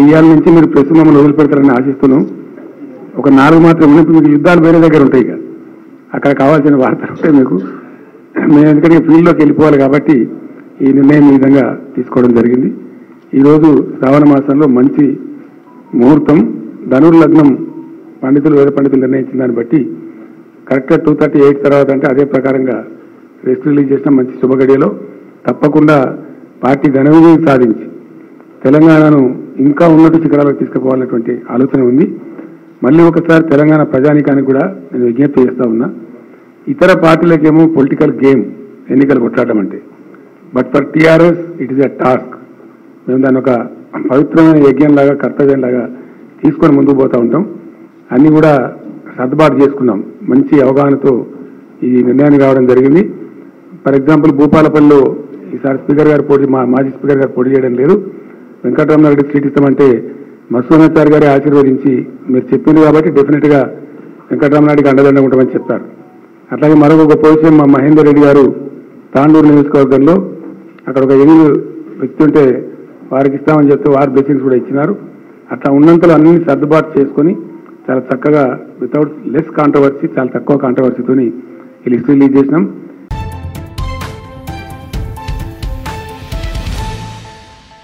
ఇవాళ నుంచి మీరు ప్రెస్ మమ్మల్ని వదిలిపెడతారని ఆశిస్తున్నాం. ఒక నాలుగు మాత్రం ఉన్నప్పుడు మీకు యుద్ధాలు వేరే దగ్గర ఉంటాయి ఇక. అక్కడ కావాల్సిన వార్తలు ఉంటాయి మీకు. మేము ఎందుకంటే ఫీల్డ్లోకి వెళ్ళిపోవాలి కాబట్టి ఈ నిర్ణయం ఈ విధంగా తీసుకోవడం జరిగింది. ఈరోజు శ్రావణ మాసంలో మంచి ముహూర్తం ధనుర్ లగ్నం పండితులు వేద పండితులు నిర్ణయించిన దాన్ని బట్టి కరెక్ట్గా టూ థర్టీ ఎయిట్ తర్వాత అంటే అదే ప్రకారంగా రెస్ట్ రిలీజ్ చేసిన మంచి శుభగడియలో తప్పకుండా పార్టీ ఘన విజయం సాధించి తెలంగాణను ఇంకా ఉన్నత శిఖరాలకు తీసుకుపోవాలన్నటువంటి ఆలోచన ఉంది. మళ్ళీ ఒకసారి తెలంగాణ ప్రజానికానికి కూడా నేను విజ్ఞప్తి చేస్తా ఉన్నా. ఇతర పార్టీలకేమో పొలిటికల్ గేమ్ ఎన్నికలు కొట్లాడటం అంటే. But for TRS it is a task మేము దాన్ని ఒక పవిత్రమైన యజ్ఞంలాగా కర్తవ్యంలాగా తీసుకొని ముందుకు పోతూ ఉంటాం. అన్ని కూడా సర్దుబాటు చేసుకున్నాం. మంచి అవగాహనతో ఈ నిర్ణయాన్ని రావడం జరిగింది. ఫర్ ఎగ్జాంపుల్ భూపాలపల్లిలో ఈసారి స్పీకర్ గారు పోటీ మా మాజీ స్పీకర్ గారు పోటీ చేయడం లేదు. వెంకటరామనాయుడు సీట్ ఇస్తామంటే మత్స్వనాచారి గారి ఆశీర్వదించి మీరు చెప్పింది కాబట్టి డెఫినెట్గా వెంకటరామనాయుడికి అండదండ ఉంటామని చెప్పారు. అట్లాగే మరొక గొప్ప విషయం మా మహేందర్ రెడ్డి గారు తాండూరు నియోజకవర్గంలో అక్కడ ఒక యంగ్ వ్యక్తి ఉంటే వారికి ఇస్తామని చెప్తే వారు బ్లెస్సింగ్స్ కూడా ఇచ్చినారు. అట్లా ఉన్నంతలో అన్ని సర్దుబాటు చేసుకొని చాలా చక్కగా వితౌట్ లెస్ కాంట్రవర్సీ చాలా తక్కువ కాంట్రవర్సీతోని ఈ లిస్ట్ రిలీజ్ చేసినాం.